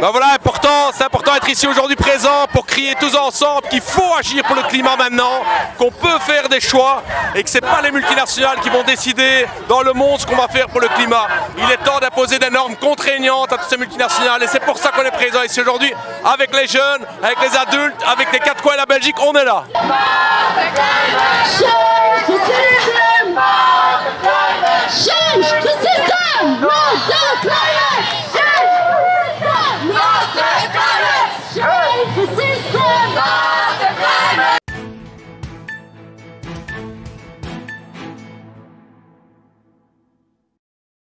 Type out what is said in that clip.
Ben voilà, important, c'est important d'être ici aujourd'hui présent pour crier tous ensemble qu'il faut agir pour le climat maintenant, qu'on peut faire des choix et que ce n'est pas les multinationales qui vont décider dans le monde ce qu'on va faire pour le climat. Il est temps d'imposer des normes contraignantes à toutes ces multinationales et c'est pour ça qu'on est présent ici aujourd'hui avec les jeunes, avec les adultes, avec les quatre coins de la Belgique, on est là. Change the system! Change the system!